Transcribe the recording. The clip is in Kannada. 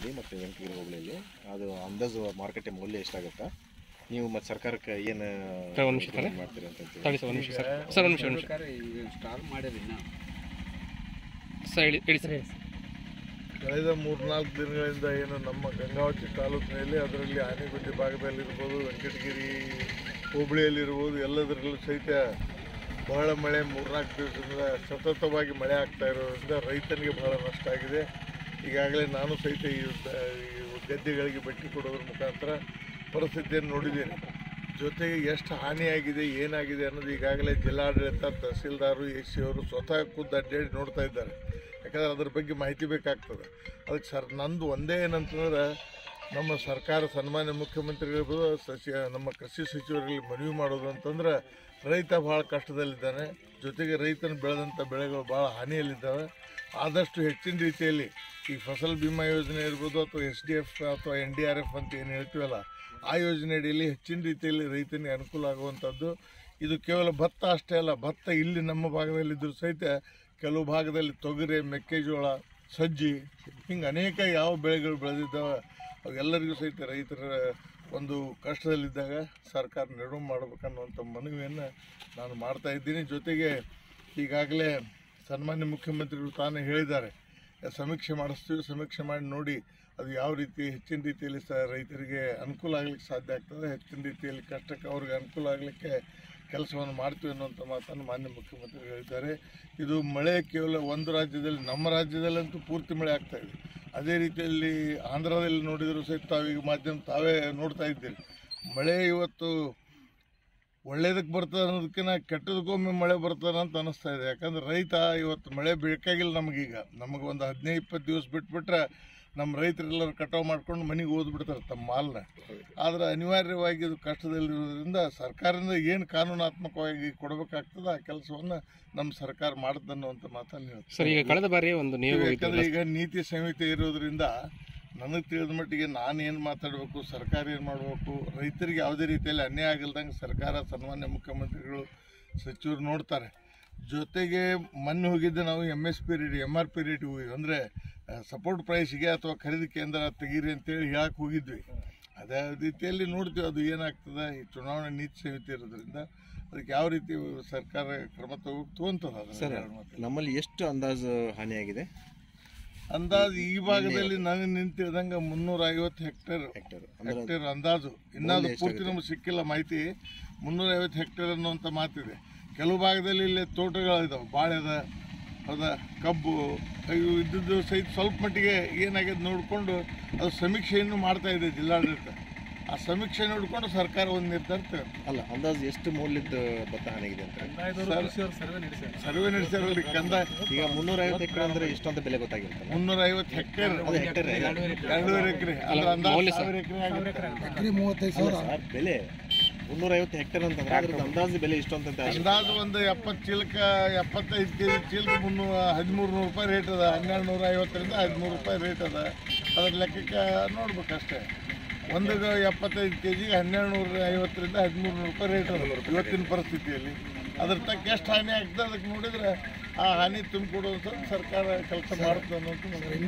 ಹೋಬಳಿಯಲ್ಲಿ ಮತ್ತು ವೆಂಕಟಗಿರಿ ಹೋಬಳಿಯಲ್ಲಿ ಅದು ಅಂದಾಜು ಮಾರುಕಟ್ಟೆ ಮೌಲ್ಯ ಎಷ್ಟಾಗುತ್ತೆ? ನೀವು ಮತ್ತು ಸರ್ಕಾರಕ್ಕೆ ಏನು ಸರ್, ಒಂದ್ ನಿಮಿಷ ಸರ್. ಮಾಡ್ತೀರಿ ಅಂತ ಹೇಳ್ತೀವಿ ತಡಿ ಸರ್ ಒಂದು ನಿಮಿಷ ಸರ್. ಸರ್ ಒಂದು ನಿಮಿಷ ಒಂದು ನಿಮಿಷ. ಸ್ಟಾರ್ಟ್ ಮಾಡಿರಿ ಸರ್ ಹೇಳಿ ಹೇಳಿ ಸರ್. ಕಳೆದ ಮೂರ್ನಾಲ್ಕು ದಿನಗಳಿಂದ ಏನು ನಮ್ಮ ಗಂಗಾವತಿ ತಾಲೂಕಿನಲ್ಲಿ ಅದರಲ್ಲಿ ಆನೆಗುಂದಿ ಭಾಗದಲ್ಲಿರ್ಬೋದು ವೆಂಕಟಗಿರಿ ಹೋಬಳಿಯಲ್ಲಿರ್ಬೋದು ಎಲ್ಲದರಲ್ಲೂ ಸಹಿತ ಬಹಳ ಮಳೆ ಮೂರ್ನಾಲ್ಕು ದಿವಸದಿಂದ ಸತತವಾಗಿ ಮಳೆ ಆಗ್ತಾ ಇರೋದ್ರಿಂದ ರೈತನಿಗೆ ಬಹಳ ನಷ್ಟ ಆಗಿದೆ. ಈಗಾಗಲೇ ನಾನು ಸಹಿತ ಈ ಗದ್ದೆಗಳಿಗೆ ಭೇಟಿ ಕೊಡೋದ್ರ ಮುಖಾಂತರ ಪರಿಸ್ಥಿತಿಯನ್ನು ನೋಡಿದ್ದೇನೆ. ಜೊತೆಗೆ ಎಷ್ಟು ಹಾನಿಯಾಗಿದೆ, ಏನಾಗಿದೆ ಅನ್ನೋದು ಈಗಾಗಲೇ ಜಿಲ್ಲಾಡಳಿತ, ತಹಸೀಲ್ದಾರು ಎ ಸಿ ಅವರು ಸ್ವತಃ ಖುದ್ದು ಅಡ್ಡಾಡಿ ನೋಡ್ತಾ ಇದ್ದಾರೆ. ಯಾಕಂದ್ರೆ ಅದ್ರ ಬಗ್ಗೆ ಮಾಹಿತಿ ಬೇಕಾಗ್ತದೆ. ಅದಕ್ಕೆ ಸರ್, ನಂದು ಒಂದೇ ಏನಂತಂದ್ರೆ, ನಮ್ಮ ಸರ್ಕಾರ ಸನ್ಮಾನ್ಯ ಮುಖ್ಯಮಂತ್ರಿಗಳಿರ್ಬೋದು ಸಚಿವ, ನಮ್ಮ ಕೃಷಿ ಸಚಿವರಲ್ಲಿ ಮನವಿ ಮಾಡೋದು ಅಂತಂದ್ರೆ, ರೈತ ಭಾಳ ಕಷ್ಟದಲ್ಲಿದ್ದಾನೆ. ಜೊತೆಗೆ ರೈತನ ಬೆಳೆದಂಥ ಬೆಳೆಗಳು ಭಾಳ ಹಾನಿಯಲ್ಲಿದ್ದಾವೆ. ಆದಷ್ಟು ಹೆಚ್ಚಿನ ರೀತಿಯಲ್ಲಿ ಈ ಫಸಲ್ ಬಿಮಾ ಯೋಜನೆ ಇರ್ಬೋದು ಅಥವಾ ಎಸ್ ಡಿ ಎಫ್ ಅಥವಾ ಎನ್ ಡಿ ಆರ್ ಎಫ್ ಅಂತ ಏನು ಹೇಳ್ತೀವಲ್ಲ, ಆ ಯೋಜನೆ ಅಡಿಯಲ್ಲಿ ಹೆಚ್ಚಿನ ರೀತಿಯಲ್ಲಿ ರೈತನಿಗೆ ಅನುಕೂಲ ಆಗುವಂಥದ್ದು. ಇದು ಕೇವಲ ಭತ್ತ ಅಷ್ಟೇ ಅಲ್ಲ, ಭತ್ತ ಇಲ್ಲಿ ನಮ್ಮ ಭಾಗದಲ್ಲಿದ್ದರೂ ಸಹಿತ ಕೆಲವು ಭಾಗದಲ್ಲಿ ತೊಗರಿ, ಮೆಕ್ಕೆಜೋಳ, ಸಜ್ಜಿ, ಹಿಂಗೆ ಅನೇಕ ಯಾವ ಬೆಳೆಗಳು ಬೆಳೆದಿದ್ದಾವೆ, ಅವೆಲ್ಲರಿಗೂ ಸಹಿತ ರೈತರ ಒಂದು ಕಷ್ಟದಲ್ಲಿದ್ದಾಗ ಸರ್ಕಾರ ನೆರವು ಮಾಡಬೇಕನ್ನುವಂಥ ಮನವಿಯನ್ನು ನಾನು ಮಾಡ್ತಾ ಇದ್ದೀನಿ. ಜೊತೆಗೆ ಈಗಾಗಲೇ ಸನ್ಮಾನ್ಯ ಮುಖ್ಯಮಂತ್ರಿಗಳು ತಾನೇ ಹೇಳಿದ್ದಾರೆ ಸಮೀಕ್ಷೆ ಮಾಡಿಸ್ತೀವಿ, ಸಮೀಕ್ಷೆ ಮಾಡಿ ನೋಡಿ ಅದು ಯಾವ ರೀತಿ ಹೆಚ್ಚಿನ ರೀತಿಯಲ್ಲಿ ಸಹ ರೈತರಿಗೆ ಅನುಕೂಲ ಆಗಲಿಕ್ಕೆ ಸಾಧ್ಯ ಆಗ್ತದೆ, ಹೆಚ್ಚಿನ ರೀತಿಯಲ್ಲಿ ಕಷ್ಟಕ್ಕೆ ಅವ್ರಿಗೆ ಅನುಕೂಲ ಆಗಲಿಕ್ಕೆ ಕೆಲಸವನ್ನು ಮಾಡ್ತೀವಿ ಅನ್ನುವಂಥ ಮಾತನ್ನು ಮಾನ್ಯ ಮುಖ್ಯಮಂತ್ರಿಗಳು ಹೇಳಿದ್ದಾರೆ. ಇದು ಮಳೆ ಕೇವಲ ಒಂದು ರಾಜ್ಯದಲ್ಲಿ, ನಮ್ಮ ರಾಜ್ಯದಲ್ಲಂತೂ ಪೂರ್ತಿ ಮಳೆ ಆಗ್ತಾಯಿದೆ ಅದೇ ರೀತಿಯಲ್ಲಿ ಆಂಧ್ರದಲ್ಲಿ ನೋಡಿದರೂ ಸಹಿತ ತಾವೀಗ ಮಾಧ್ಯಮ ತಾವೇ ನೋಡ್ತಾ ಇದ್ದೀರಿ. ಮಳೆ ಇವತ್ತು ಒಳ್ಳೇದಕ್ಕೆ ಬರ್ತದೆ ಅನ್ನೋದಕ್ಕಿಂತ ಕೆಟ್ಟದಕ್ಕೊಮ್ಮೆ ಮಳೆ ಬರ್ತದೆ ಅಂತ ಅನಿಸ್ತಾ ಇದೆ. ಯಾಕಂದ್ರೆ ರೈತ ಇವತ್ತು ಮಳೆ ಬೇಕಾಗಿಲ್ಲ ನಮಗೀಗ. ನಮಗೆ ಒಂದು ಹದಿನೈದು ಇಪ್ಪತ್ತು ದಿವಸ ಬಿಟ್ಬಿಟ್ರೆ ನಮ್ಮ ರೈತರೆಲ್ಲರೂ ಕಟಾವು ಮಾಡ್ಕೊಂಡು ಮನೆಗೆ ಓದ್ಬಿಡ್ತಾರೆ ತಮ್ಮ ಮಾಲನ್ನ ಆದರೆ ಅನಿವಾರ್ಯವಾಗಿ ಇದು ಕಷ್ಟದಲ್ಲಿರೋದ್ರಿಂದ ಸರ್ಕಾರದಿಂದ ಏನು ಕಾನೂನಾತ್ಮಕವಾಗಿ ಕೊಡಬೇಕಾಗ್ತದೆ ಆ ಕೆಲಸವನ್ನು ನಮ್ಮ ಸರ್ಕಾರ ಮಾಡುತ್ತೆ ಅನ್ನುವಂಥ ಮಾತನ್ನು ಹೇಳ್ತಾರೆ ಸರ್ ಈಗ ಕಳೆದ ಬಾರಿ ಒಂದು ಹೋಗಿತ್ತು ಯಾಕಂದ್ರೆ ಈಗ ನೀತಿ ಸಂಹಿತೆ ಇರೋದ್ರಿಂದ ನನಗೆ ತಿಳಿದ ಮಟ್ಟಿಗೆ ನಾನು ಏನು ಮಾತಾಡಬೇಕು ಸರ್ಕಾರ ಏನು ಮಾಡಬೇಕು ರೈತರಿಗೆ ಯಾವುದೇ ರೀತಿಯಲ್ಲಿ ಅನ್ಯಾಯ ಆಗಿಲ್ದಂಗೆ ಸರ್ಕಾರ ಸನ್ಮಾನ್ಯ ಮುಖ್ಯಮಂತ್ರಿಗಳು ಸಚಿವರು ನೋಡ್ತಾರೆ. ಜೊತೆಗೆ ಮೊನ್ನೆ ಹೋಗಿದ್ದೆ ನಾವು M S P rate M R P rate ಹೋಗಿದ್ವಿ. ಅಂದರೆ ಸಪೋರ್ಟ್ ಪ್ರೈಸ್ಗೆ ಅಥವಾ ಖರೀದಿ ಕೇಂದ್ರ ತೆಗೀರಿ ಅಂತೇಳಿ ಹೇಳಕ್ಕೆ ಹೋಗಿದ್ವಿ. ಅದೇ ರೀತಿಯಲ್ಲಿ ನೋಡ್ತೀವಿ ಅದು ಏನಾಗ್ತದೆ. ಈ ಚುನಾವಣೆ ನೀತಿ ಸಮಿತಿ ಇರೋದ್ರಿಂದ ಅದಕ್ಕೆ ಯಾವ ರೀತಿ ಸರ್ಕಾರ ಕ್ರಮ ತಗೋ ತಗೊಂತದ ಸರ್ ನಮ್ಮಲ್ಲಿ ಎಷ್ಟು ಅಂದಾಜು ಹಾನಿಯಾಗಿದೆ? ಅಂದಾಜು ಈ ಭಾಗದಲ್ಲಿ ನನಗೆ ನಿಂತಿದ್ದಂಗೆ ಮುನ್ನೂರ ಐವತ್ತು ಹೆಕ್ಟೇರ್ ಹೆಕ್ಟೇರ್. ಅಂದಾಜು. ಇನ್ನಾದ್ರು ಪೂರ್ತಿ ನಮ್ಗೆ ಸಿಕ್ಕಿಲ್ಲ ಮಾಹಿತಿ. ಮುನ್ನೂರ ಐವತ್ತು ಹೆಕ್ಟೇರ್ ಅನ್ನುವಂಥ ಮಾತಿದೆ. ಕೆಲವು ಭಾಗದಲ್ಲಿ ಇಲ್ಲಿ ತೋಟಗಳಿದಾವೆ. ಬಾಳೆದ ಅದ ಅದ ಕಬ್ಬು ಇವು ಇದ್ದದ್ದು ಸಹಿತ ಸ್ವಲ್ಪ ಮಟ್ಟಿಗೆ ಏನಾಗಿದೆ ನೋಡಿಕೊಂಡು ಅದು ಸಮೀಕ್ಷೆಯನ್ನು ಮಾಡ್ತಾ ಇದೆ ಜಿಲ್ಲಾಡಳಿತ. ಆ ಸಮೀಕ್ಷೆ ನೋಡಿಕೊಂಡು ಸರ್ಕಾರ ಒಂದು ನಿರ್ಧಾರ ತಗೊಂಡು ಅಲ್ಲ ಅಂದಾಜು ಎಷ್ಟು ಮೌಲ್ಯದ ಭತ್ತ ಹಾನಿಗಿದೆ ಅಂತ ಸರ್ವೆ ನಡೆಸಿರಲ್ರಿ ಕಂದಾಯ ಈಗ ಮುನ್ನೂರ ಐವತ್ತು ಎಕರೆ ಅಂದ್ರೆ ಎಷ್ಟು ಅಂತ ಬೆಲೆ ಗೊತ್ತಾಗಿರುತ್ತೆ? ಮುನ್ನೂರ ಐವತ್ತು ಹೆಕ್ಟೇರ್ ಅದು ಹೆಕ್ಟೇರ್ ಎರಡೂವರೆ ಎಕರೆ. ಅಲ್ಲ ಅಂದಾಜು. ಸಾವಿರ ಎಕರೆ ಅಲ್ಲ ಸರ್ ಬೆಲೆ ಮುನ್ನೂರ ಐವತ್ತು ಹೆಕ್ಟೇರ್ ಅಂತಂದ್ರೆ ಅದ್ರದ್ದು ಅಂದಾಜು ಬೆಲೆ ಇಷ್ಟು ಅಂತ ಅಂದಾಜು ಒಂದು ಎಪ್ಪತ್ತು ಚೀಲಕ ಎಪ್ಪತ್ತೈದು ಕೆ ಜಿ ಚೀಲಕ್ಕೆ ಮುನ್ನೂರ ಹದಿಮೂರು ನೂರು ರೂಪಾಯಿ ರೇಟ್ ಅದ. ಹನ್ನೆರಡು ನೂರ ಐವತ್ತರಿಂದ ಹದಿಮೂರು ರೂಪಾಯಿ ರೇಟ್ ಅದ. ಅದ್ರ ಲೆಕ್ಕಕ್ಕೆ ನೋಡ್ಬೇಕಷ್ಟೇ. ಒಂದು ಎಪ್ಪತ್ತೈದು ಕೆ ಜಿಗೆ ಹನ್ನೆರಡು ನೂರ ಐವತ್ತರಿಂದ ಹದಿಮೂರು ನೂರು ರೂಪಾಯಿ ರೇಟ್ ಅದ ಇವತ್ತಿನ ಪರಿಸ್ಥಿತಿಯಲ್ಲಿ. ಅದ್ರ ತಕ್ಕ ಎಷ್ಟು ಹಾನಿ ಆಗ್ತದೆ ಅದಕ್ಕೆ ನೋಡಿದ್ರೆ ಆ ಹಾನಿ ತುಂಬಿಕೊಡುವಂಥ ಸರ್ಕಾರ ಕೆಲಸ ಮಾಡುತ್ತೆ ಅನ್ನೋದು ನನಗೆ